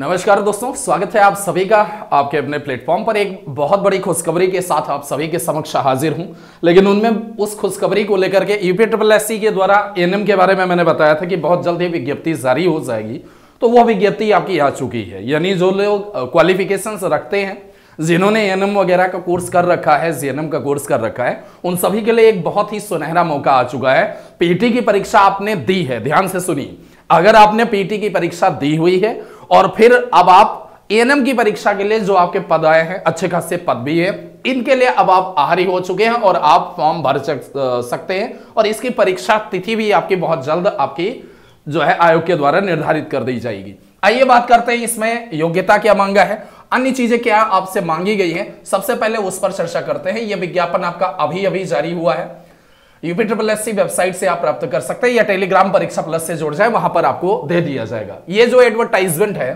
नमस्कार दोस्तों, स्वागत है आप सभी का आपके अपने प्लेटफॉर्म पर। एक बहुत बड़ी खुशखबरी के साथ आप सभी के समक्ष हाजिर हूँ। लेकिन उनमें उस खुशखबरी को लेकर के यूपी ट्रिपल एससी के द्वारा एनएम के बारे में मैंने बताया था कि बहुत जल्द ही विज्ञप्ति जारी हो जाएगी। तो वह विज्ञप्ति आपकी आ चुकी है। यानी जो लोग क्वालिफिकेशन रखते हैं, जिन्होंने एनएम वगैरह का कोर्स कर रखा है जीएनएम का कोर्स कर रखा है, उन सभी के लिए एक बहुत ही सुनहरा मौका आ चुका है। पीटी की परीक्षा आपने दी है। ध्यान से सुनिए। अगर आपने पीटी की परीक्षा दी हुई है और फिर अब आप एएनएम की परीक्षा के लिए जो आपके पद आए हैं, अच्छे खासे पद भी है, इनके लिए अब आप आहारी हो चुके हैं और आप फॉर्म भर सकते हैं और इसकी परीक्षा तिथि भी आपकी बहुत जल्द आपकी जो है आयोग के द्वारा निर्धारित कर दी जाएगी। आइए बात करते हैं, इसमें योग्यता क्या मांगा है, अन्य चीज़ें क्या आपसे मांगी गई है, सबसे पहले उस पर चर्चा करते हैं यह विज्ञापन आपका अभी अभी जारी हुआ है। यूपी ट्रिपल एससी वेबसाइट से आप प्राप्त कर सकते हैं या टेलीग्राम परीक्षा प्लस से जुड़ जाए वहाँ पर आपको दे दिया जाएगा। ये जो एडवर्टाइजमेंट है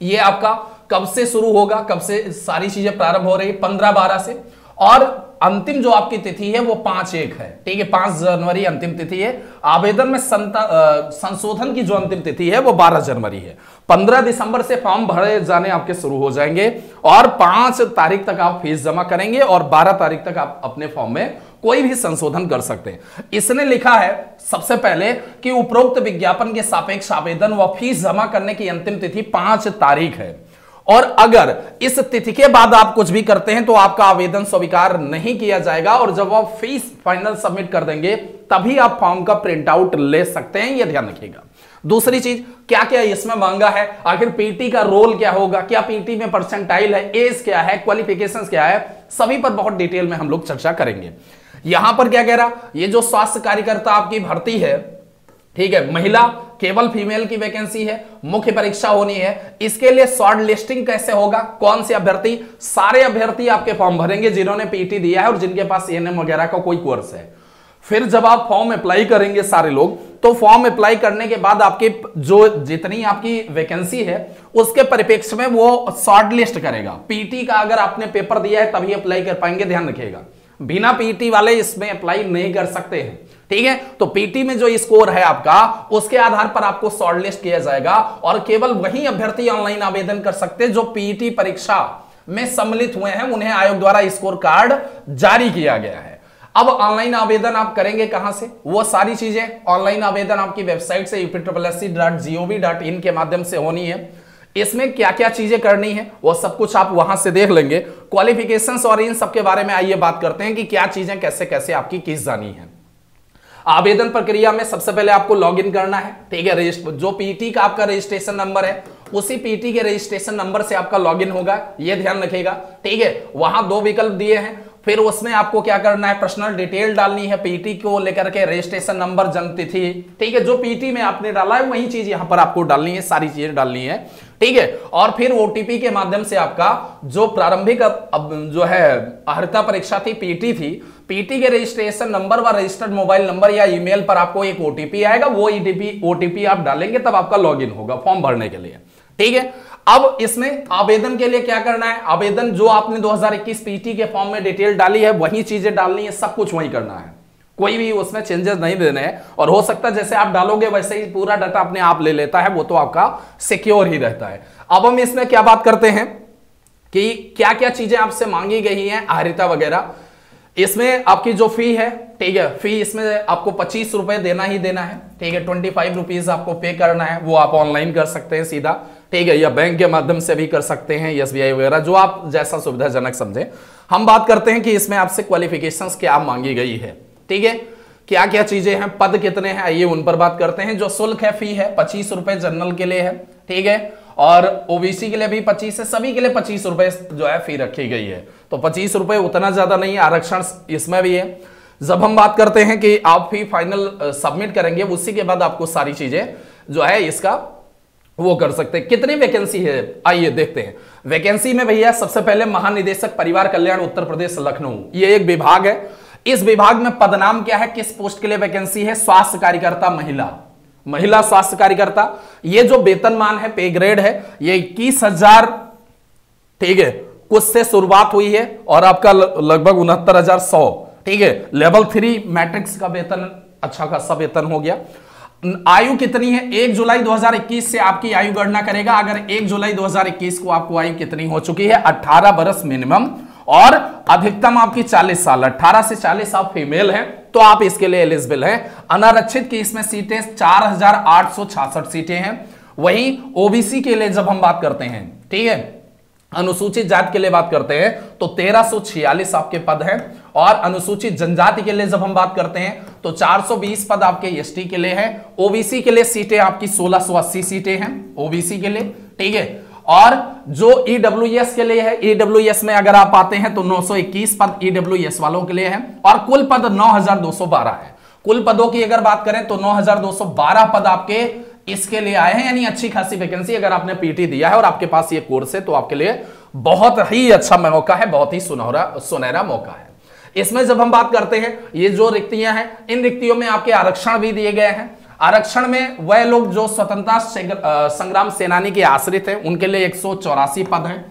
ये आपका कब से शुरू होगा कब से सारी चीज़ें प्रारंभ हो रही पंद्रह बारह से। और अंतिम जो आपकी तिथि है वो पाँच एक है। ठीक है पाँच जनवरी अंतिम तिथि है। आवेदन में संशोधन की जो अंतिम तिथि है वो बारह जनवरी है। पंद्रह दिसंबर से फॉर्म भरे जाने आपके शुरू हो जाएँगे और पाँच तारीख तक आप फ़ीस जमा करेंगे और बारह तारीख तक आप अपने फॉर्म में कोई भी संशोधन कर सकते हैं। इसने लिखा है सबसे पहले कि उपरोक्त विज्ञापन के सापेक्ष आवेदन व फ़ीस जमा करने की अंतिम तिथि पाँच तारीख है। और अगर इस तिथि के बाद आप कुछ भी करते हैं तो आपका आवेदन स्वीकार नहीं किया जाएगा और जब आप फ़ीस फाइनल सबमिट कर देंगे, तभी आप फॉर्म का प्रिंट आउट ले सकते हैं, यह ध्यान रखिएगा। दूसरी चीज़ क्या क्या इसमें मांगा है? आखिर पीटी का रोल क्या होगा? क्या पीटी में परसेंटाइल है? एज क्या है? क्वालिफिकेशंस क्या है? सभी पर बहुत डिटेल में हम लोग चर्चा करेंगे। यहाँ पर क्या कह रहा? ये जो स्वास्थ्य कार्यकर्ता आपकी भर्ती है, ठीक है, महिला, केवल फीमेल की वैकेंसी है, मुख्य परीक्षा होनी है, इसके लिए शॉर्ट लिस्टिंग कैसे होगा? कौन से अभ्यर्थी? सारे अभ्यर्थी आपके फॉर्म भरेंगे जिन्होंने पीटी दिया है और जिनके पास एएनएम वगैरह का कोई कोर्स है। फिर जब आप फॉर्म अप्लाई करेंगे सारे लोग तो फॉर्म अप्लाई करने के बाद आपकी जो जितनी आपकी वैकेंसी है, उसके परिप्रेक्ष्य में वो शॉर्ट लिस्ट करेगा पीटी का अगर आपने पेपर दिया है, तभी अप्लाई कर पाएँगे, ध्यान रखिएगा। बिना पीटी वाले इसमें अप्लाई नहीं कर सकते हैं। ठीक है? तो पीटी में जो स्कोर है आपका, उसके आधार पर आपको शॉर्टलिस्ट किया जाएगा और केवल वही अभ्यर्थी ऑनलाइन आवेदन कर सकते जो पीटी परीक्षा में सम्मिलित हुए हैं। उन्हें आयोग द्वारा स्कोर कार्ड जारी किया गया है। अब ऑनलाइन आवेदन आप करेंगे कहाँ से? वो सारी चीज़ें ऑनलाइन आवेदन आपकी वेबसाइट से यूपी के माध्यम से होनी है। इसमें क्या क्या चीज़ें करनी है, वो सब कुछ आप वहाँ से देख लेंगे। क्वालिफिकेशंस और इन सब के बारे में आइए बात करते हैं कि क्या चीज़ें कैसे कैसे आपकी किस जानी है। आवेदन प्रक्रिया में सबसे पहले आपको लॉगिन करना है, ठीक है जो पीटी का आपका रजिस्ट्रेशन नंबर है, उसी पीटी के रजिस्ट्रेशन नंबर से आपका लॉगिन होगा, ये ध्यान रखेगा ठीक है। वहाँ दो विकल्प दिए हैं, फिर उसमें आपको क्या करना है पर्सनल डिटेल डालनी है पीटी को लेकर के रजिस्ट्रेशन नंबर जन्म तिथि, ठीक है। जो पीटी में आपने डाला है, वही चीज़ यहाँ पर आपको डालनी है, सारी चीज़ें डालनी है। ठीक है? और फिर ओटीपी के माध्यम से आपका जो प्रारंभिक जो है, अर्हता परीक्षा थी पीटी थी पीटी के रजिस्ट्रेशन नंबर व रजिस्टर्ड मोबाइल नंबर या ईमेल पर आपको एक ओटीपी आएगा। वो ओटीपी ओटीपी आप डालेंगे, तब आपका लॉगिन होगा फॉर्म भरने के लिए। ठीक है? अब इसमें आवेदन के लिए क्या करना है? आवेदन जो आपने 2021 पीटी के फॉर्म में डिटेल डाली है, वही चीज़ें डालनी है, सब कुछ वही करना है। कोई भी उसमें चेंजेस नहीं देने। हैं और हो सकता है जैसे आप डालोगे, वैसे ही पूरा डाटा अपने आप ले लेता है, वो तो आपका सिक्योर ही रहता है। अब हम इसमें क्या बात करते हैं कि क्या क्या चीज़ें आपसे मांगी गई हैं आहरिता वगैरह। इसमें आपकी जो फ़ी है, ठीक है फ़ी इसमें आपको पच्चीस रुपए देना ही देना है, ठीक है ट्वेंटी फाइव रुपीज़ आपको पे करना है, वो आप ऑनलाइन कर सकते हैं सीधा, ठीक है, या बैंक के माध्यम से भी कर सकते हैं एस वगैरह, जो आप जैसा सुविधाजनक समझे। हम बात करते हैं कि इसमें आपसे क्वालिफिकेशन क्या मांगी गई है। ठीक है? क्या क्या चीज़ें हैं? पद कितने हैं? आइए उन पर बात करते हैं। जो शुल्क है फ़ी है, पच्चीस रुपए जनरल के लिए है, ठीक है? और ओबीसी के लिए भी पच्चीस है, सभी के लिए पच्चीस रुपए जो है फ़ी रखी गई है। तो पच्चीस रुपए उतना ज़्यादा नहीं है आरक्षण इसमें भी है। जब हम बात करते हैं कि आप फ़ी फाइनल सबमिट करेंगे, उसी के बाद आपको सारी चीज़ें जो है इसका वो कर सकते हैं। कितनी वैकेंसी है? आइए देखते हैं। वैकेंसी में भैया, सबसे पहले महानिदेशक, परिवार कल्याण, उत्तर प्रदेश, लखनऊ। ये एक विभाग है। इस विभाग में पदनाम क्या है? किस पोस्ट के लिए वैकेंसी है? स्वास्थ्य कार्यकर्ता, महिला। महिला स्वास्थ्य कार्यकर्ता, ये जो वेतनमान है पे ग्रेड है, ये इक्कीस हज़ार, ठीक है, कुछ से शुरुआत हुई है और आपका लगभग उनहत्तर हज़ार सौ, ठीक है। लेवल थ्री मैट्रिक्स का वेतन अच्छा खासा वेतन हो गया। आयु कितनी है? एक जुलाई 2021 से आपकी आयु गणना करेगा। अगर एक जुलाई 2021 को आपको आयु कितनी हो चुकी है? 18 बरस मिनिमम और अधिकतम आपकी 40 साल 18 से 40 आप फीमेल हैं तो आप इसके लिए एलिजिबल हैं। अनारक्षित की इसमें सीटें चार सीटें हैं। वहीं ओबीसी के लिए जब हम बात करते हैं, ठीक है, अनुसूचित जाति के लिए बात करते हैं तो तेरह आपके पद हैं। और अनुसूचित जनजाति के लिए जब हम बात करते हैं तो 420 पद आपके एसटी के लिए है। ओबीसी के लिए सीटें आपकी 1680 सीटें हैं ओबीसी के लिए, ठीक है। और जो ईडब्ल्यू e के लिए है ईडब्ल्यू e में अगर आप आते हैं तो 921 पद ईडब्ल्यू e वालों के लिए है और कुल पद 9212 है। कुल पदों की अगर बात करें तो 9212 पद आपके इसके लिए आए हैं, यानी अच्छी खासी वैकेंसी अगर आपने पीटी दिया है और आपके पास ये कोर्स है तो आपके लिए बहुत ही अच्छा मौका है, बहुत ही सुनहरा सुनहरा मौका है। इसमें जब हम बात करते हैं, ये जो रिक्तियाँ हैं, इन रिक्तियों में आपके आरक्षण भी दिए गए हैं। आरक्षण में वह लोग जो स्वतंत्रता संग्राम सेनानी के आश्रित हैं, उनके लिए एक सौ चौरासी पद है।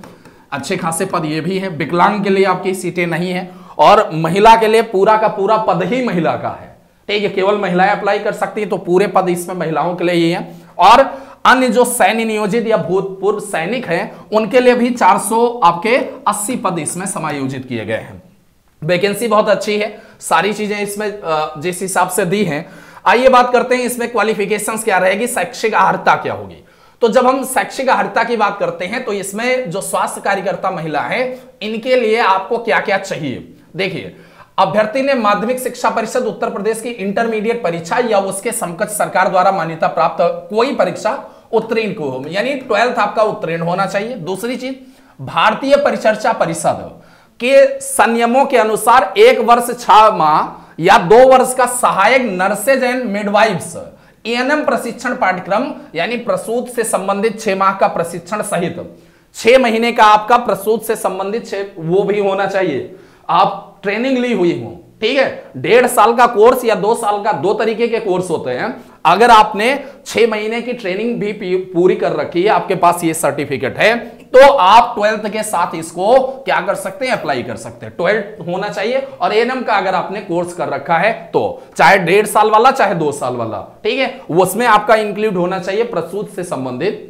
अच्छे खासे पद ये भी है। विकलांग के लिए आपकी सीटें नहीं है और महिला के लिए पूरा का पूरा पद ही महिला का है। ठीक है केवल महिलाएँ अप्लाई कर सकती है तो पूरे पद इसमें महिलाओं के लिए ही है। और अन्य जो सैन्य नियोजित या भूतपूर्व सैनिक हैं, उनके लिए भी 400 आपके 80 पद इसमें समायोजित किए गए हैं। वैकेंसी बहुत अच्छी है। सारी चीज़ें इसमें जिस हिसाब से दी हैं आइए बात करते हैं इसमें क्वालिफिकेशन क्या रहेगी, शैक्षिक आहारता क्या होगी। तो जब हम शैक्षिक आहारता की बात करते हैं तो इसमें जो स्वास्थ्य कार्यकर्ता महिला है, इनके लिए आपको क्या क्या चाहिए? देखिए, अभ्यर्थी ने माध्यमिक शिक्षा परिषद उत्तर प्रदेश की इंटरमीडिएट परीक्षा या उसके समकक्ष सरकार द्वारा मान्यता प्राप्त कोई परीक्षा उत्तीर्ण को हो। यानी ट्वेल्थ आपका उत्तीर्ण होना चाहिए। दूसरी चीज़, भारतीय परिचर्चा परिषद के संयमों के अनुसार एक वर्ष छह माह या दो वर्ष का सहायक नर्सेज एंड मिडवाइफ्स एएनएम प्रशिक्षण पाठ्यक्रम, यानी प्रसूत से संबंधित छह माह का प्रशिक्षण सहित। छह महीने का आपका प्रसूत से संबंधित वो भी होना चाहिए। आप ट्रेनिंग ली हुई हो, ठीक है? डेढ़ साल का कोर्स या दो साल का, दो तरीके के कोर्स होते हैं। अगर आपने छह महीने की ट्रेनिंग भी पूरी कर रखी है, आपके पास ये सर्टिफिकेट है। तो आप ट्वेल्थ के साथ इसको क्या कर सकते हैं? अप्लाई कर सकते हैं। ट्वेल्थ होना चाहिए और एनएम का अगर आपने कोर्स कर रखा है तो चाहे डेढ़ साल वाला, चाहे दो साल वाला, ठीक है? उसमें आपका इंक्लूड होना चाहिए प्रसूत से संबंधित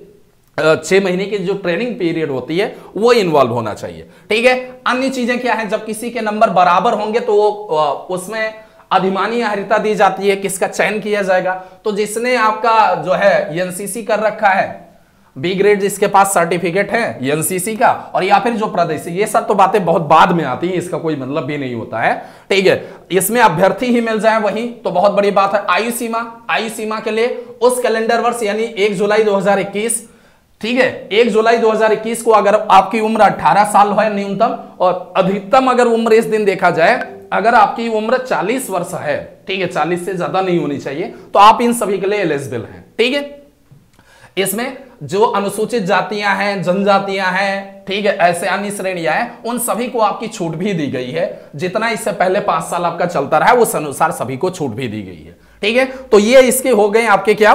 छह महीने की जो ट्रेनिंग पीरियड होती है, वो इन्वॉल्व होना चाहिए, ठीक है? अन्य चीज़ें क्या है? जब किसी के नंबर बराबर होंगे तो वो उसमें अधिमानी हरिता दी जाती है, किसका चयन किया जाएगा? तो जिसने आपका जो है एनसीसी कर रखा है बी ग्रेड जिसके पास सर्टिफिकेट है एनसीसी का, और या फिर जो प्रदेश ये सब तो बातें बहुत बाद में आती हैं, इसका कोई मतलब भी नहीं होता है। ठीक है, इसमें अभ्यर्थी ही मिल जाए वही तो बहुत बड़ी बात है, आयु सीमा आयु सीमा के लिए उस कैलेंडर वर्ष, यानी एक जुलाई 2021 ठीक है, एक जुलाई 2021 को अगर आपकी उम्र 18 साल है न्यूनतम, और अधिकतम अगर उम्र इस दिन देखा जाए, अगर आपकी उम्र 40 वर्ष है, ठीक है 40 से ज़्यादा नहीं होनी चाहिए तो आप इन सभी के लिए एलिजिबल हैं, ठीक है। इसमें जो अनुसूचित जातियाँ हैं, जनजातियाँ हैं, ठीक है, ऐसे अन्य श्रेणियाँ हैं, उन सभी को आपकी छूट भी दी गई है। जितना इससे पहले पाँच साल आपका चलता रहा है, उस अनुसार सभी को छूट भी दी गई है। ठीक है? तो ये इसके हो गए आपके क्या?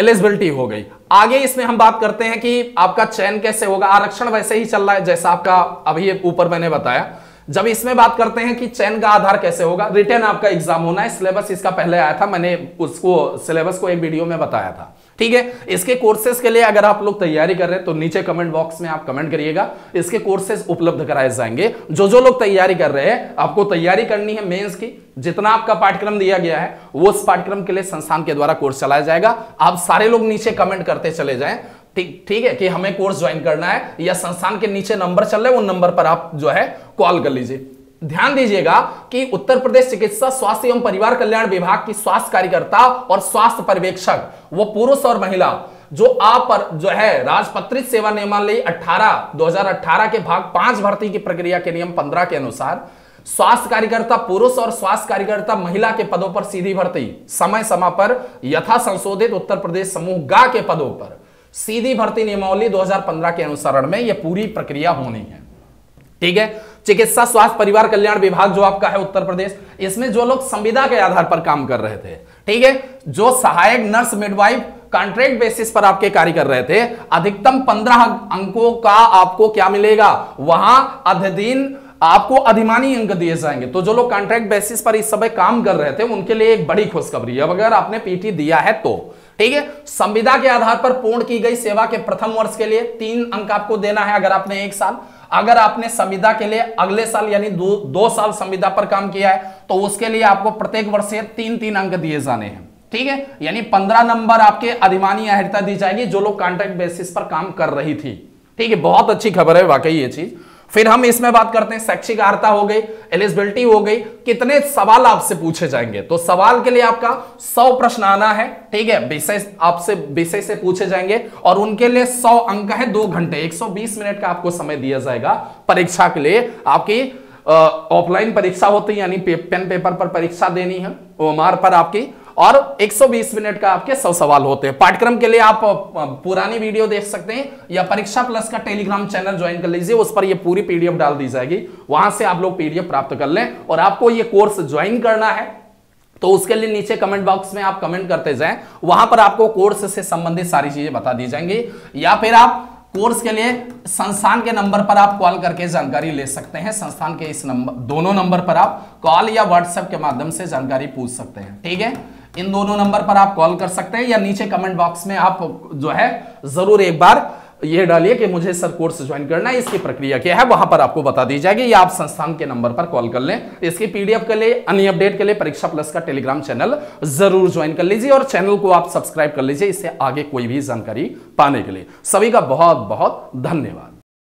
एलिजिबिलिटी हो गई। आगे इसमें हम बात करते हैं कि आपका चयन कैसे होगा। आरक्षण वैसे ही चल रहा है, जैसा आपका अभी ऊपर मैंने बताया। जब इसमें बात करते हैं कि चयन का आधार कैसे होगा, रिटर्न आपका एग्ज़ाम होना है, सिलेबस इसका पहले आया था, मैंने उसको, सिलेबस को एक वीडियो में बताया था। ठीक है? इसके कोर्सेज के लिए अगर आप लोग तैयारी कर रहे हैं तो नीचे कमेंट बॉक्स में आप कमेंट करिएगा। इसके कोर्सेज उपलब्ध कराए जाएँगे। जो जो लोग तैयारी कर रहे हैं, आपको तैयारी करनी है मेंस की, जितना आपका पाठ्यक्रम दिया गया है, वो उस पाठ्यक्रम के लिए संस्थान के द्वारा कोर्स चलाया जाएगा। आप सारे लोग नीचे कमेंट करते चले जाएँ। ठीक ठीक है कि हमें कोर्स ज्वाइन करना है, या संस्थान के नीचे नंबर चल रहे हैं, उन नंबर पर आप जो है कॉल कर लीजिए। ध्यान दीजिएगा कि उत्तर प्रदेश चिकित्सा, स्वास्थ्य एवं परिवार कल्याण विभाग की स्वास्थ्य कार्यकर्ता और स्वास्थ्य पर्यवेक्षक, वो पुरुष और महिला, जो आप पर, जो है, राजपत्रित सेवा नियमावली 18 2018 के भाग पाँच भर्ती की प्रक्रिया के नियम 15 के अनुसार, स्वास्थ्य कार्यकर्ता पुरुष और स्वास्थ्य कार्यकर्ता महिला के पदों पर सीधी भर्ती, समय समय पर यथा संशोधित उत्तर प्रदेश समूह गा के पदों पर। सीधी भर्ती नियमावली 2015 के अनुसरण में यह पूरी प्रक्रिया होनी है। ठीक है? चिकित्सा, स्वास्थ्य, परिवार कल्याण विभाग जो आपका है उत्तर प्रदेश, इसमें जो लोग संविदा के आधार पर काम कर रहे थे, ठीक है? जो सहायक नर्स मिडवाइफ कॉन्ट्रैक्ट बेसिस पर आपके कार्य कर रहे थे, अधिकतम पंद्रह अंकों का आपको क्या मिलेगा? वहाँ अधिन आपको अधिमानी अंक दिए जाएँगे। तो जो लोग कॉन्ट्रैक्ट बेसिस पर इस समय काम कर रहे थे, उनके लिए एक बड़ी खुशखबरी है। अगर आपने पीटी दिया है तो ठीक है? संविदा के आधार पर पूर्ण की गई सेवा के प्रथम वर्ष के लिए तीन अंक आपको देना है, अगर आपने एक साल। अगर आपने संविदा के लिए अगले साल यानी दो, दो साल संविदा पर काम किया है तो उसके लिए आपको प्रत्येक वर्ष तीन तीन अंक दिए जाने हैं। ठीक है? यानी पंद्रह नंबर आपके अधिमानी अहर्ता दी जाएगी जो लोग कॉन्ट्रैक्ट बेसिस पर काम कर रही थी। ठीक है? बहुत अच्छी खबर है वाकई ये चीज़। फिर हम इसमें बात करते हैं शैक्षिक अर्हता हो गई एलिजिबिलिटी हो गई, कितने सवाल आपसे पूछे जाएँगे? तो सवाल के लिए आपका सौ प्रश्न आना है, ठीक है? विषय आपसे, विषय से पूछे जाएँगे और उनके लिए सौ अंक है, दो घंटे 120 मिनट का आपको समय दिया जाएगा परीक्षा के लिए। आपकी ऑफलाइन परीक्षा होती है, यानी पेन पेपर पर परीक्षा देनी है ओमार पर आपकी और 120 मिनट का आपके सौ सवाल होते हैं। पाठ्यक्रम के लिए आप पुरानी वीडियो देख सकते हैं या परीक्षा प्लस का टेलीग्राम चैनल ज्वाइन कर लीजिए, उस पर ये पूरी पीडीएफ डाल दी जाएगी। वहाँ से आप लोग पीडीएफ प्राप्त कर लें और आपको ये कोर्स ज्वाइन करना है तो उसके लिए नीचे कमेंट बॉक्स में आप कमेंट करते जाएँ। वहाँ पर आपको कोर्स से संबंधित सारी चीज़ें बता दी जाएँगी। या फिर आप कोर्स के लिए संस्थान के नंबर पर आप कॉल करके जानकारी ले सकते हैं। संस्थान के इस नंबर दोनों नंबर पर आप कॉल या व्हाट्सएप के माध्यम से जानकारी पूछ सकते हैं। ठीक है? इन दोनों नंबर पर आप कॉल कर सकते हैं या नीचे कमेंट बॉक्स में आप जो है ज़रूर एक बार ये डालिए कि मुझे सर कोर्स ज्वाइन करना है, इसकी प्रक्रिया क्या है, वहाँ पर आपको बता दी जाएगी। या आप संस्थान के नंबर पर कॉल कर लें, इसकी पीडीएफ के लिए, अन्य अपडेट के लिए परीक्षा प्लस का टेलीग्राम चैनल ज़रूर ज्वाइन कर लीजिए और चैनल को आप सब्सक्राइब कर लीजिए, इससे आगे कोई भी जानकारी पाने के लिए। सभी का बहुत बहुत धन्यवाद।